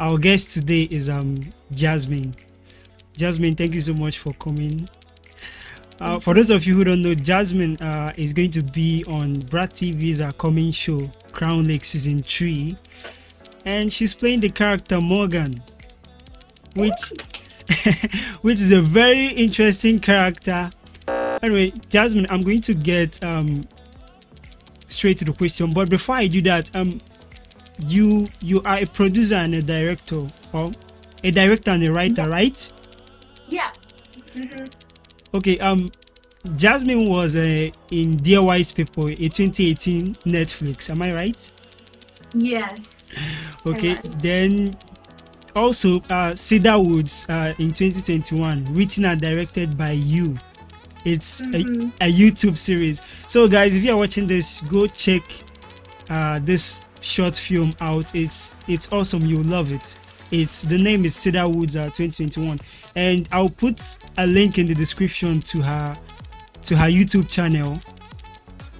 our guest today is um Jasmin. Jasmin, thank you so much for coming. Uh, for those of you who don't know, Jasmin uh, is going to be on Brat TV's uh, coming show, Crown Lake Season 3. And she's playing the character Morgan, which, which is a very interesting character. Anyway, Jasmin, I'm going to get um, straight to the question. But before I do that, um, you you are a producer and a director, or a director and a writer, right? Yeah. Mm-hmm. Okay. Um, Jasmin was uh, in Dear White People, a 2018 Netflix. Am I right? Yes. Okay. Then also uh, Cedarwoods uh, in 2021, written and directed by you. It's Mhm. a, a YouTube series. So guys, if you are watching this, go check uh, this short film out. It's it's awesome. You'll love it. It's the name is Cedarwoods uh, 2021, and I'll put a link in the description to her to her YouTube channel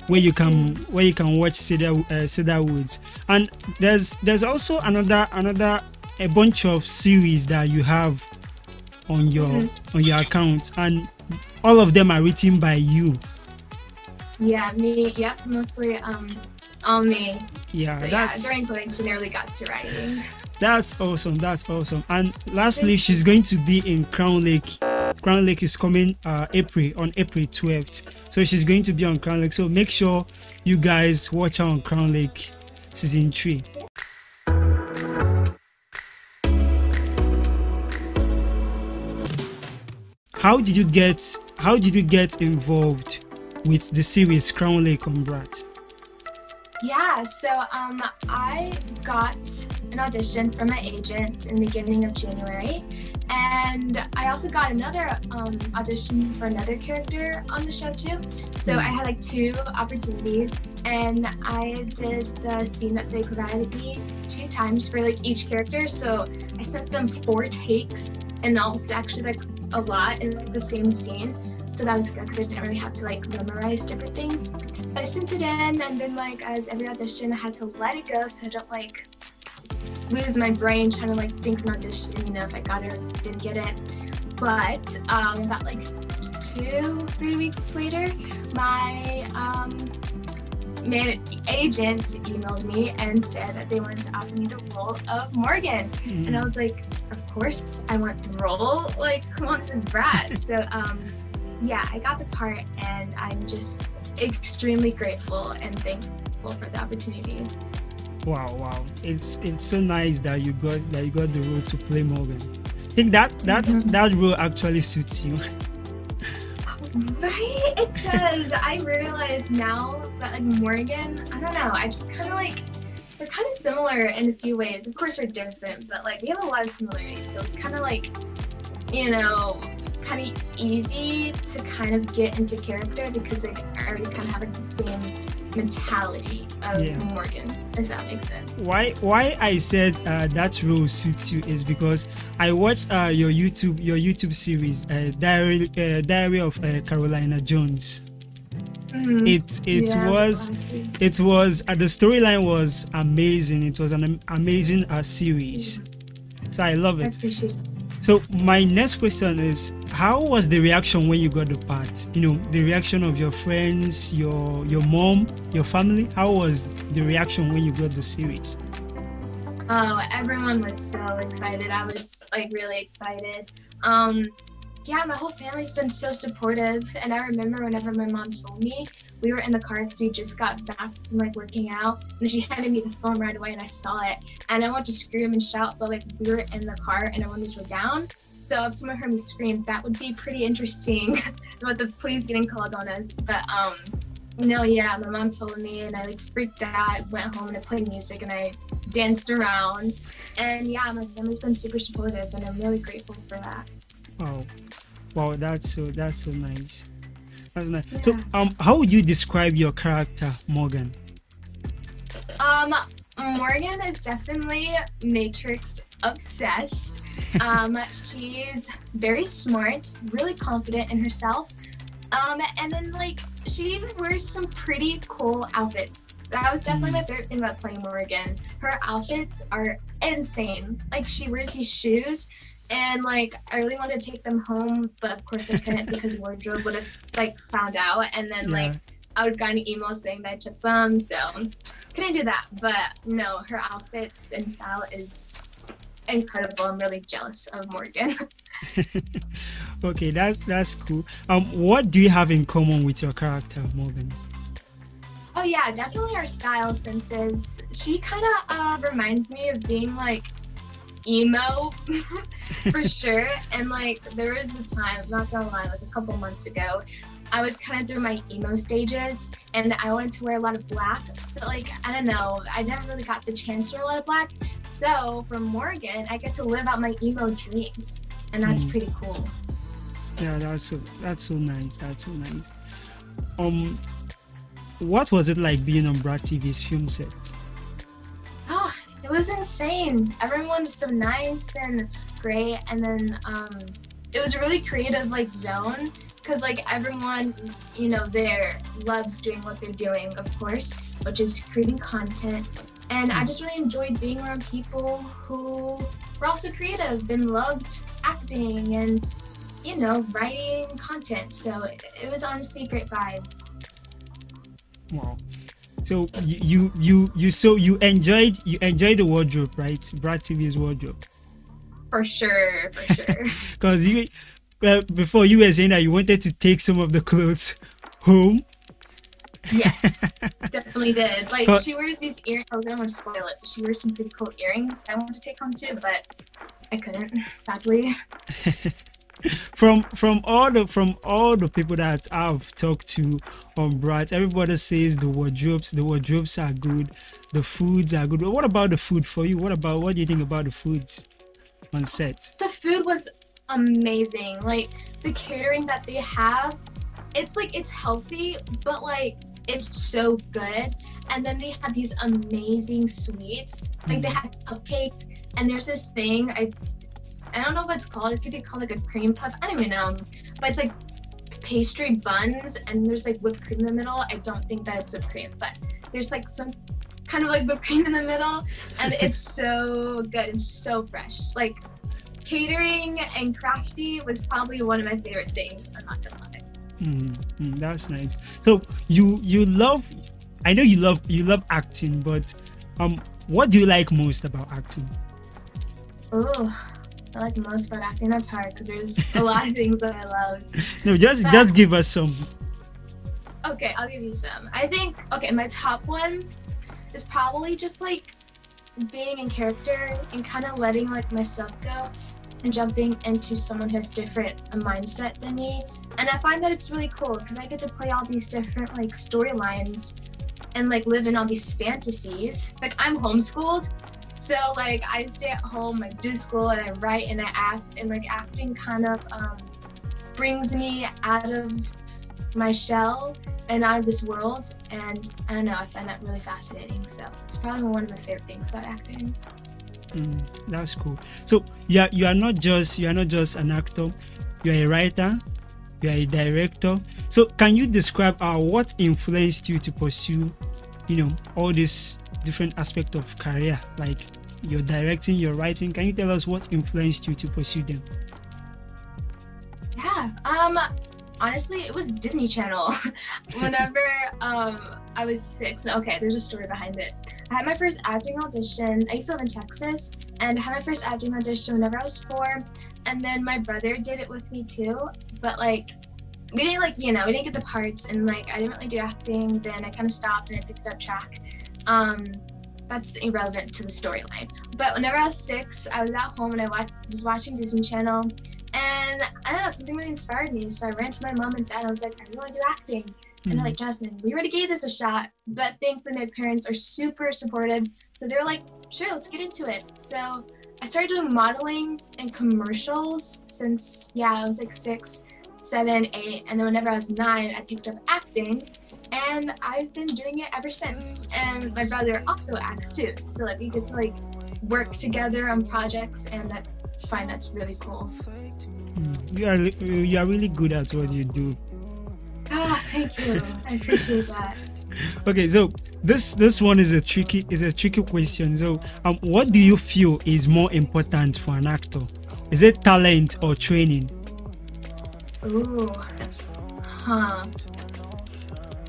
where you can where you can watch Cedar uh, Cedarwoods. And there's there's also another another a bunch of series that you have on your Mhm. on your account, and all of them are written by you. Yeah, me. Yep, mostly um, all me. Yeah, so yeah, that's during quarantine, I really got to writing. that's awesome. That's awesome. And lastly, she's going to be in Crown Lake. Crown Lake is coming uh, April on April 12th. So she's going to be on Crown Lake. So make sure you guys watch her on Crown Lake season three. How did you get how did you get involved with the series Crown Lake on Brat? Yeah, so um, I got an audition from my agent in the beginning of January, and I also got another um, audition for another character on the show too. So I had like two opportunities, and I did the scene that they provided me two times for like each character. So I sent them four takes, and it was actually like a lot in like, the same scene. So that was good because I didn't really have to like memorize different things. I sent it in, and then like as every audition, I had to let it go so I don't like lose my brain trying to like think an audition, you know, if I got it or didn't get it. But um, about like two, three weeks later, my um, man- agent emailed me and said that they wanted to offer me the role of Morgan, and I was like, of course I want the role. Like, come on, this is Brat. so um, yeah, I got the part, and I'm just extremely grateful and thankful for the opportunity. Wow, wow. It's it's so nice that you got that you got the role to play Morgan. I think that that Mhm. that role actually suits you. Right? It does. I realize now that like Morgan, I don't know, I just kind of like we're kind of similar in a few ways. Of course, we're different, but like we have a lot of similarities. So it's kind of like, you know, kind of easy to kind of get into character because like I already kind of have like the same mentality of Yeah. Morgan, if that makes sense. Why why I said uh, that role suits you is because I watched uh, your YouTube your YouTube series uh, Diary uh, Diary of uh, Carolina Jones. Mhm. It it Yeah, was it was uh, the storyline was amazing. It was an am- amazing uh, series. So I love I it. appreciate it. So my next question is how was the reaction when you got the part? You know, the reaction of your friends, your your mom, your family. How was the reaction when you got the series? Oh, everyone was so excited. I was like really excited. Um, yeah, my whole family's been so supportive, and I remember whenever my mom told me we were in the car because we just got back from like working out, and she handed me the phone right away, and I saw it, and I wanted to scream and shout, but like we were in the car and our windows were down. So if someone heard me scream, that would be pretty interesting. about the police getting called on us, but um. No, yeah, my mom told me, and I like freaked out. Went home and I played music and I danced around. And yeah, my family's been super supportive, and I'm really grateful for that. Wow, wow, that's so that's so nice. That's nice. So, um, how would you describe your character, Morgan? Um, Morgan is definitely Matrix obsessed. Um, she's very smart, really confident in herself, Um, and then like she wears some pretty cool outfits. That was definitely my favorite thing about playing Morgan. Her outfits are insane. Like she wears these shoes and like I really wanted to take them home, but of course I couldn't because wardrobe would have like found out and then Yeah. like I would get an email saying that I took them, so couldn't do that. But no, her outfits and style is incredible. I'm really jealous of Morgan. Okay, that's that's cool. Um, what do you have in common with your character, Morgan? Oh yeah, definitely our style senses. She kind of uh, reminds me of being like emo for sure. And like there was a time, I'm not gonna lie, like a couple months ago, I was kind of through my emo stages, and I wanted to wear a lot of black. But like I don't know, I never really got the chance to wear a lot of black. So from Morgan, I get to live out my emo dreams, and that's Mm. pretty cool. Yeah, that's so that's so nice. That's so nice. Um, what was it like being on Brat TV's film set? Oh, it was insane. Everyone was so nice and great, and then um, it was a really creative like zone because like everyone, you know, there loves doing what they're doing, of course, which is creating content. And I just really enjoyed being around people who were also creative and loved acting and you know writing content. So it, it was honestly a great vibe. Wow. So you you you, you so you enjoyed you enjoyed the wardrobe, right? Brat TV's wardrobe. For sure, for sure. Because you well, before you were saying that you wanted to take some of the clothes home. Yes, definitely did. Like But- she wears these earrings. Oh, I don't want to spoil it. But she wears some pretty cool earrings. I wanted to take home too, but I couldn't. Sadly. from from all the from all the people that I've talked to on Brat, everybody says the wardrobes the wardrobes are good, the foods are good. But what about the food for you? What about what do you think about the foods on set? The food was amazing. Like the catering that they have, it's like it's healthy, but like it's so good. And then they have these amazing sweets. Like they have cupcakes, and there's this thing I I don't know what it's called. It could be called like a cream puff. I don't even know. But it's like pastry buns, and there's like whipped cream in the middle. I don't think that it's whipped cream, but there's like some kind of like whipped cream in the middle, and it's so good and so fresh. Like catering and crafty was probably one of my favorite things. I'm not gonna lie. Mm, mm, that's nice. So you you love, I know you love you love acting, but um, what do you like most about acting? Oh, I like most about acting. That's hard because there's a lot of things that I love. No, just But- just give us some. Okay, I'll give you some. I think okay, my top one is probably just like being in character and kind of letting like myself go and jumping into someone who has different a mindset than me. And I find that it's really cool because I get to play all these different like storylines and like live in all these fantasies. Like I'm homeschooled, so like I stay at home, I do school and I write and I act and like acting kind of um, brings me out of my shell and out of this world and I don't know, I find that really fascinating. So it's probably one of my favorite things about acting. Mm, that's cool. So are you are not just you are not just an actor, you are a writer, you are a director. So can you describe uh, what influenced you to pursue, you know, all these different aspects of career, like your directing, your writing? Can you tell us what influenced you to pursue them? Yeah. Um honestly it was Disney Channel. Whenever um I was six. Okay, there's a story behind it. I had my first acting audition. I used to live in Texas and I had my first acting audition whenever I was four. And then my brother did it with me too. But like we didn't like, you know, we didn't get the parts and like I didn't really do acting. Then I kind of stopped and I picked up track. Um that's irrelevant to the storyline. But whenever I was six, I was at home and I wa- was watching Disney Channel and I don't know, something really inspired me. So I ran to my mom and dad. I was like, I really want to do acting. And they're like, Jasmin, we already gave this a shot. But thankfully, my parents are super supportive. So they're like, sure, let's get into it. So I started doing modeling and commercials since, yeah, I was like six, seven, eight. And then whenever I was nine, I picked up acting. And I've been doing it ever since. And my brother also acts too. So like we get to like work together on projects and I find that's really cool. Mm, you are you are really good at what you do. Ah, Thank you. I appreciate that. Okay, so this this one is a tricky is a tricky question. So, um, what do you feel is more important for an actor? Is it talent or training? Ooh. Huh.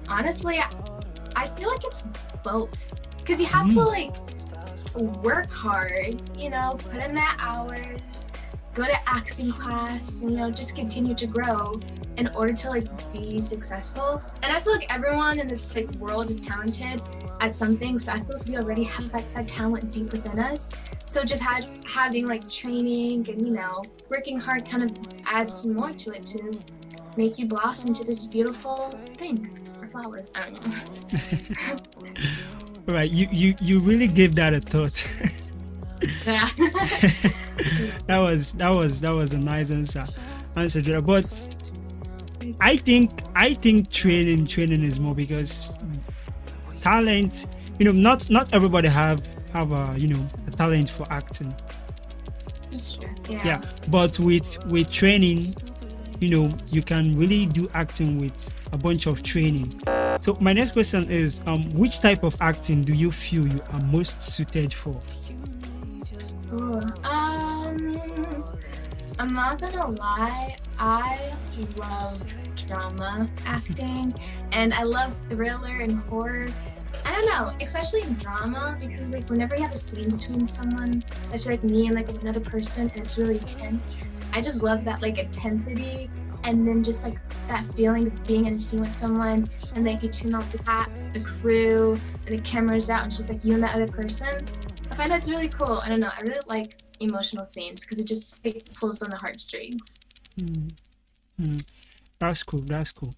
Honestly, I feel like it's both. Because you have to Mm. like work hard, you know, put in that hours, go to acting class, you know, just continue to grow in order to like be successful. And I feel like everyone in this like world is talented at something, so I feel like we already have that, that talent deep within us. So just had, having like training and you know working hard kind of adds more to it to make you blossom to this beautiful thing or flower. I don't know. Right, you you you really gave that a thought. Yeah. that was that was that was a nice answer, answer. But I think I think training training is more because talent. You know, not not everybody have have a you know a talent for acting. yeah. yeah but with with training you know you can really do acting with a bunch of training so my next question is um which type of acting do you feel you are most suited for Ooh, um, I'm not gonna lie, I love drama acting and I love thriller and horror. I don't know, especially in drama because like whenever you have a scene between someone, that's like me and like another person and it's really tense. I just love that like intensity and then just like that feeling of being in a scene with someone and then you tune off the cat, the crew, and the camera's out and it's just like you and that other person. I find that's really cool. I don't know. I really like emotional scenes because it just it pulls on the heartstrings. Hmm. That's cool that's cool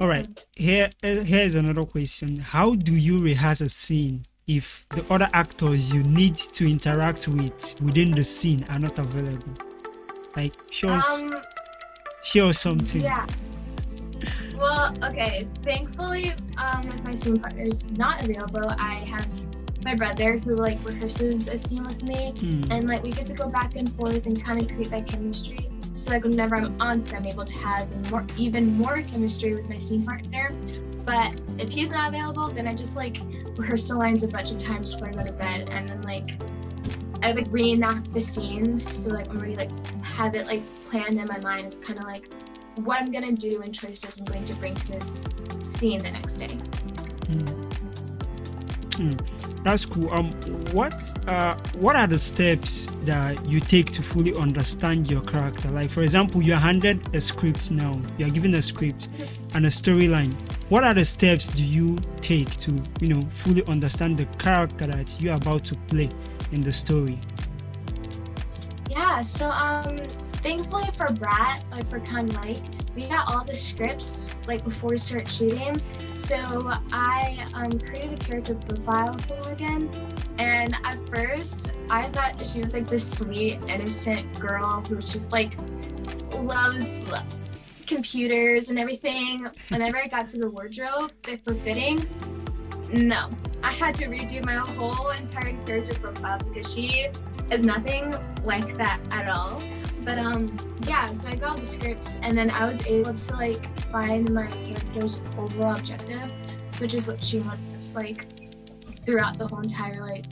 all right here uh, here is another question how do you rehearse a scene if the other actors you need to interact with within the scene are not available like show us Um, show us something yeah. Well, okay. Thankfully, um, with my scene partners not available, I have my brother who like rehearses a scene with me, Hmm. and like we get to go back and forth and kind of create that chemistry. So like whenever I'm on set, I'm able to have more, even more chemistry with my scene partner. But if he's not available, then I just like rehearse the lines a bunch of times before I go to bed, and then like I like reenact the scenes. So like I'm already like have it like planned in my mind, kind of like what I'm gonna do and choices I'm going to bring to the scene the next day. Hmm, That's cool. Um, what uh, what are the steps that you take to fully understand your character? Like, for example, you're handed a script now. You're given a script and a storyline. What are the steps do you take to, you know, fully understand the character that you're about to play in the story? Yeah, so um thankfully for Brat, like for Crown Lake, we got all the scripts like before we start shooting. So I um created a character profile for Morgan and at first I thought she was like this sweet, innocent girl who just like loves computers and everything. Whenever I got to the wardrobe, the for fitting, no. I had to redo my whole entire character profile because she is nothing like that at all. But um yeah, so I got the scripts and then I was able to like find my character's overall objective, which is what she wants like throughout the whole entire like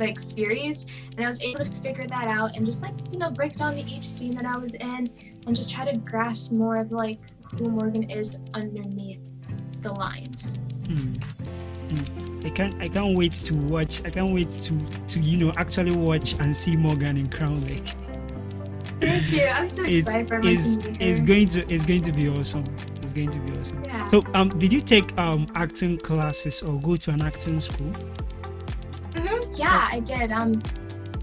like series. And I was able to figure that out and just like, you know, break down each scene that I was in and just try to grasp more of like who Morgan is underneath the lines. Hmm. I can't I can't wait to watch. I can't wait to to you know actually watch and see Morgan in Crown Lake. Thank you. I'm so It's excited for my it's, it's going to it's going to be awesome. It's going to be awesome. Yeah. So um did you take um acting classes or go to an acting school? Mhm, Yeah, I did. Um,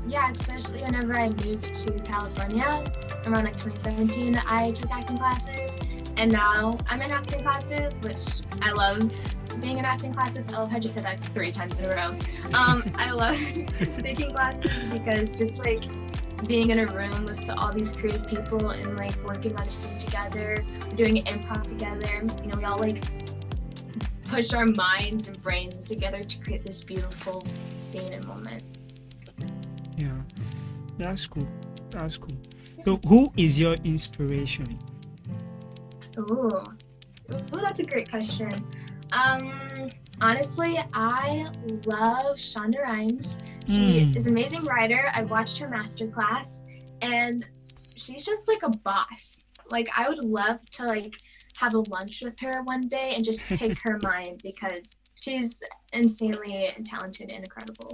yeah, especially whenever I moved to California around like 2017, I took acting classes, and now I'm in acting classes, which I love being in acting classes. I love how I just said that three times in a row. Um, I love taking classes because just like being in a room with all these creative people and like working on a scene together, doing improv together, you know, we all like push our minds and brains together to create this beautiful scene and moment. Yeah. That's cool. That's cool. So who is your inspiration? Ooh, Ooh, that's a great question. Um, honestly, I love Shonda Rhimes. She Mm. is an amazing writer. I watched her masterclass, and she's just like a boss. Like I would love to like have a lunch with her one day and just pick her mind because she's insanely talented and incredible.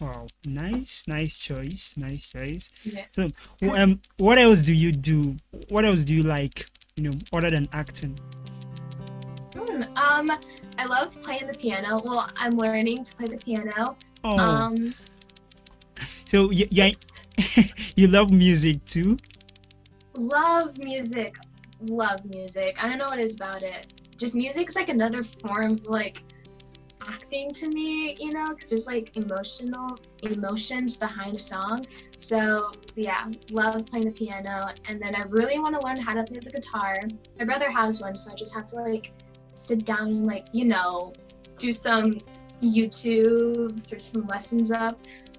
Wow, nice, nice choice, nice choice. Yes. So, um, what else do you do? What else do you like? You know, other than acting. Hmm, um, I love playing the piano. Well, I'm learning to play the piano. Oh, Um, so y- yeah, you love music too. love music. Love music. I don't know what it is about it. Just music's like another form of like acting to me, you know, because there's like emotional emotions behind a song. So yeah, love playing the piano, and then I really want to learn how to play the guitar. My brother has one, so I just have to like sit down and like you know do some YouTube, search some lessons up.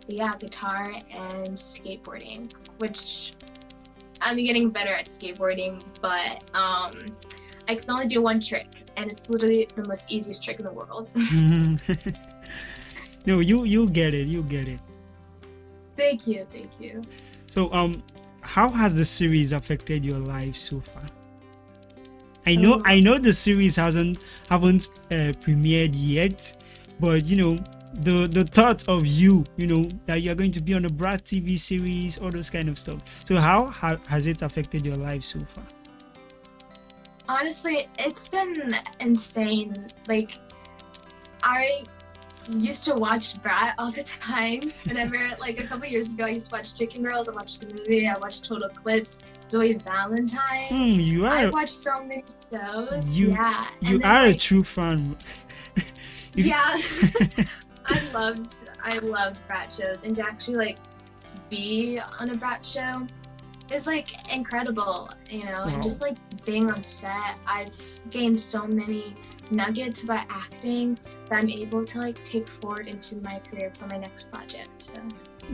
Yeah, guitar and skateboarding, which I'm getting better at skateboarding, but um, I can only do one trick, and it's literally the most easiest trick in the world. no, you you get it, you get it. thank you, thank you. So um, how has the series affected your life so far? I know Oh. I know the series hasn't haven't uh, premiered yet, but you know the the thought of you, you know that you're going to be on a brat TV series, all those kind of stuff. So how ha- has it affected your life so far? Honestly, it's been insane. Like, I used to watch Brat all the time. Whenever, like, a couple years ago, I used to watch Chicken Girls. I watched the movie. I watched Total Eclipse. Zoe Valentine. Hmm, you I watched so many shows. You- yeah. you and then, are a true fan. Yeah. I loved I loved brat shows and to actually like be on a brat show is like incredible, you know, Wow. and mm-hmm. just like being on set, I've gained so many nuggets about acting that I'm able to like take forward into my career for my next project. So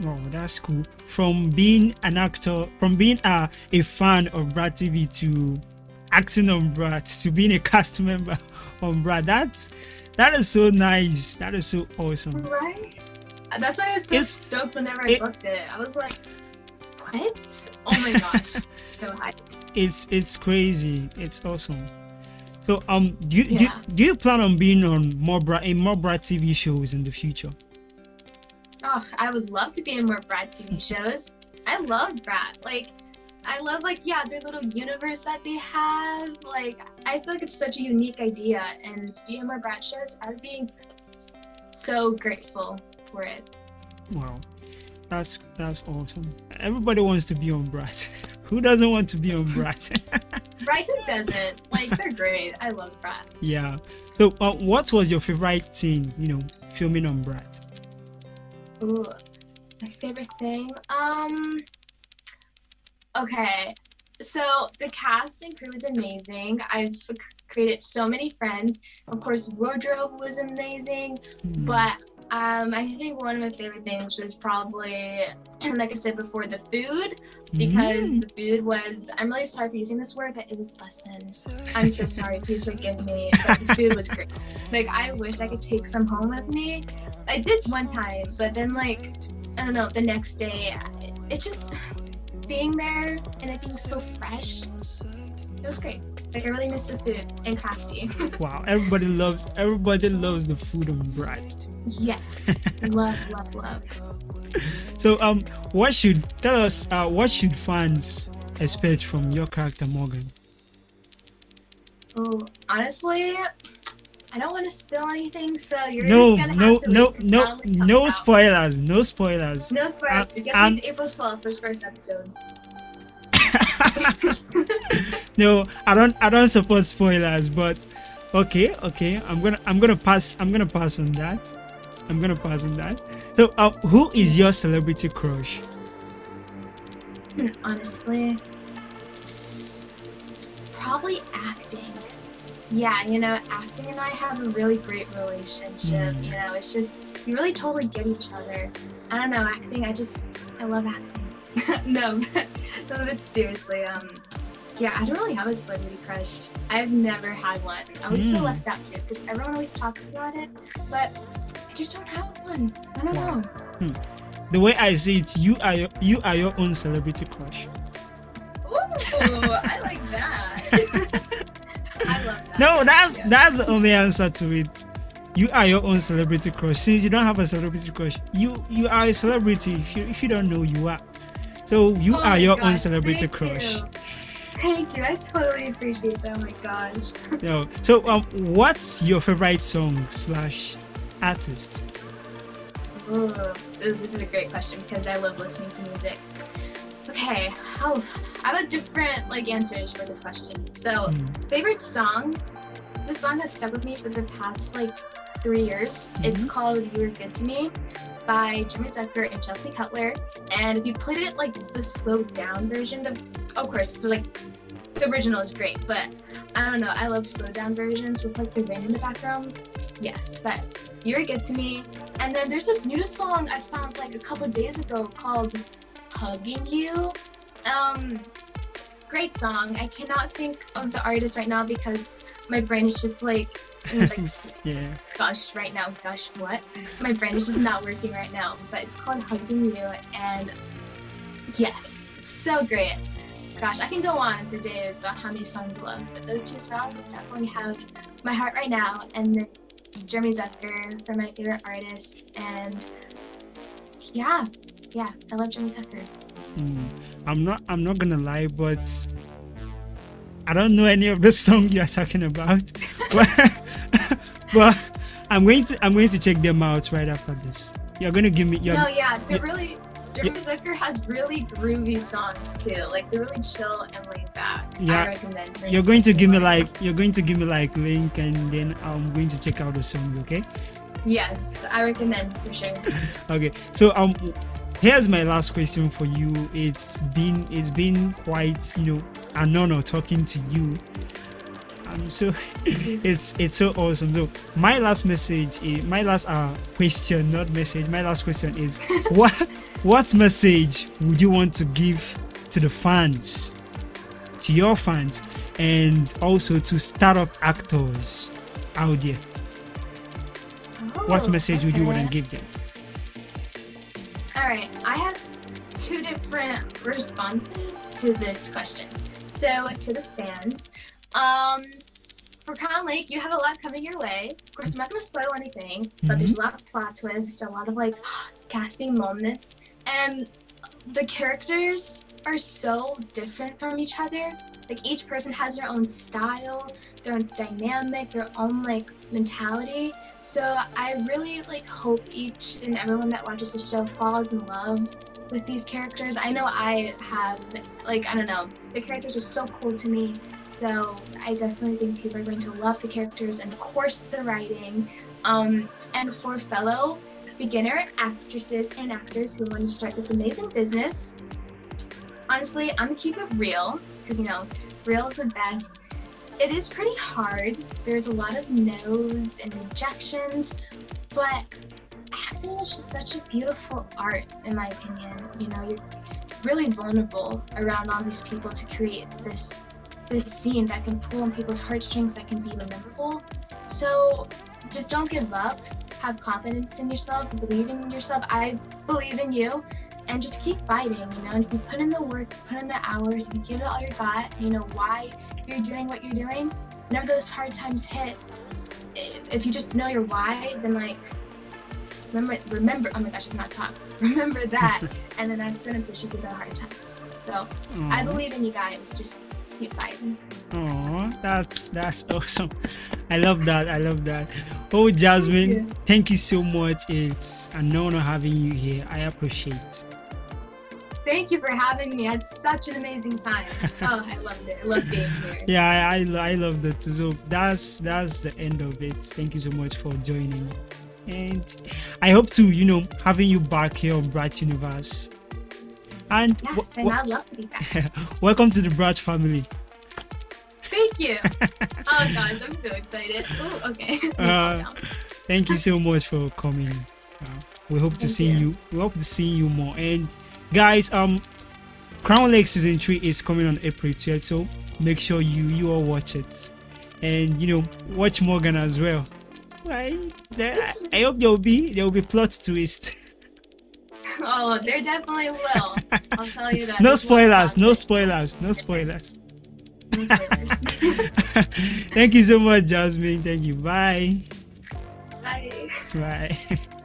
Oh, that's cool. From being an actor, from being a, a fan of Brat TV to acting on Brat to being a cast member on Brat, that's that is so nice. That is so awesome. Right? That's why I was so It's- stoked whenever I it- booked it. I was like, what? Oh my gosh. so hyped. It's it's crazy. It's awesome. So um, do you, do, Yeah. do you plan on being on more Brat in more Brat TV shows in the future? Oh, I would love to be in more Brat TV shows. I love Brat. Like, I love like yeah, their little universe that they have. Like, I feel like it's such a unique idea, and to be in more Brat shows, I would be so grateful for it. Wow, that's that's awesome. Everybody wants to be on Brat. Who doesn't want to be on Brat? Right? Who doesn't? Like, they're great. I love Brat. Yeah. So, uh, what was your favorite thing, you know, filming on Brat? Ooh, my favorite thing. Um. Okay, so the cast and crew is amazing. I've created so many friends. Of course, wardrobe was amazing. Hmm. But um, I think one of my favorite things was probably, like I said before, the food because Mm. the food was. I'm really sorry for using this word, but it was bussin'. I'm so sorry. Please forgive me. But the food was great. Like I wish I could take some home with me. I did one time, but then like I don't know. The next day, it's just being there and it being so fresh. It was great. Like I really missed the food and crafty. Wow, everybody loves everybody loves the food on Brat. yes, love, love, love. So, um, what should tell us? Uh, what should fans expect from your character Morgan? Oh, honestly, I don't want to spill anything, so you're No, just gonna no, have to no, no, no out. spoilers, no spoilers. No spoilers. You have um, April 12th for the first episode. no, I don't, I don't support spoilers, but okay, okay, I'm gonna, I'm gonna pass, I'm gonna pass on that. I'm gonna pass on that. So, uh, who is your celebrity crush? Honestly, it's probably. Yeah, you know, acting and I have a really great relationship. Mm. You know, it's just we really totally get each other. I don't know, acting. I just I love acting. no, but- no, but seriously, um, Yeah, I don't really have a celebrity crush. I've never had one. I always feel Mm. left out too because everyone always talks about it, but I just don't have one. I don't know. The way I see it, you are your, you are your own celebrity crush. Ooh, I like that. I love that. No, that's that's the only answer to it. You are your own celebrity crush. Since you don't have a celebrity crush, you you are a celebrity. If you if you don't know, you are. So you Oh are your own gosh, celebrity thank crush. you. Thank you. I totally appreciate that. Oh my gosh. Yo, so um, what's your favorite song slash artist? Ooh, this is a great question because I love listening to music. Okay, oh, I have a different like answers for this question. So, Mm, favorite songs. This song has stuck with me for the past like three years. It's Mhm. called "You Were Good to Me" by Jimmy Zucker and Chelsea Cutler. And if you played it like the slowed down version, of, of course, so like the original is great, but I don't know. I love slowed down versions with like the rain in the background. Yes, but "You Were Good to Me." And then there's this new song I found like a couple days ago called "Hugging You." Um, great song. I cannot think of the artist right now because my brain is just like, like Yeah. gush right now. Gush what? My brain is just not working right now. But it's called Hugging You, and yes, so great. Gosh, I can go on for days about how many songs I love, but those two songs definitely have my heart right now. And then Jeremy Zucker for my favorite artist, and yeah, yeah, I love Jeremy Zucker. Mm, I'm not I'm not gonna lie, but I don't know any of the song you are talking about. but, but I'm going to I'm going to check them out right after this. You're gonna give me you're, No, yeah, they're yeah. really. Jeremy Zucker has really groovy songs too. Like they're really chill and laid back. Yeah, I recommend. you're going to give me like you're going to give me like link and then I'm going to check out the song, okay? Yes, I recommend for sure. Okay. So um here's my last question for you. It's been it's been quite, you know, an honor talking to you. Um so it's it's so awesome. look my last message is my last uh question, not message. My last question is what what message would you want to give to the fans, to your fans, and also to startup actors out there? What Oh, message would you want to give them? Right, I have two different responses to this question. So to the fans, um, for Crown Lake, you have a lot coming your way. Of course, I'm not going to spoil anything, but there's a lot of plot twists, a lot of like gasping moments, and the characters are so different from each other. Like each person has their own style, their own dynamic, their own like mentality. So I really like hope each and everyone that watches the show falls in love with these characters. I know I have like I don't know, the characters are so cool to me. So I definitely think people are going to love the characters and of course the writing. Um, and for fellow beginner actresses and actors who want to start this amazing business, honestly, I'm gonna keep it real because you know, real is the best. It is pretty hard. There's a lot of no's and rejections, but acting is just such a beautiful art, in my opinion. You know, you're really vulnerable around all these people to create this this scene that can pull on people's heartstrings that can be memorable. So just don't give up. Have confidence in yourself. Believe in yourself. I believe in you. And just keep fighting, you know. And if you put in the work, put in the hours, if you give it all you got, you know why you're doing what you're doing. Whenever those hard times hit, if you just know your why, then like remember, remember. Oh my gosh, I cannot talk. Remember that, and then that's gonna push you through the hard times. So I believe in you guys. Just keep fighting. Oh, that's that's awesome. I love that. I love that. Oh, Jasmin, you. thank you so much. It's an honor having you here. I appreciate. Thank you for having me. I had such an amazing time. Oh, I loved it. I love being here. Yeah, I, I, I love that too. So that's that's the end of it. Thank you so much for joining, and I hope to you know having you back here on Brat Universe. And Yes, and I'd love to be back. welcome to the Brat family. Thank you. Oh gosh, I'm so excited. Oh, okay. Let me calm Uh. Thank you so much for coming. Uh, we hope to Thank see you. you. We hope to see you more. And guys, um, Crown Lake season three is coming on April 12th. So make sure you you all watch it, and you know watch Morgan as well. Right? There, I hope there will be there will be plot twist. Oh, there definitely will. I'll tell you that. no spoilers, no spoilers, no spoilers. No spoilers. Thank you so much, Jasmin. Thank you. Bye. Bye. Bye.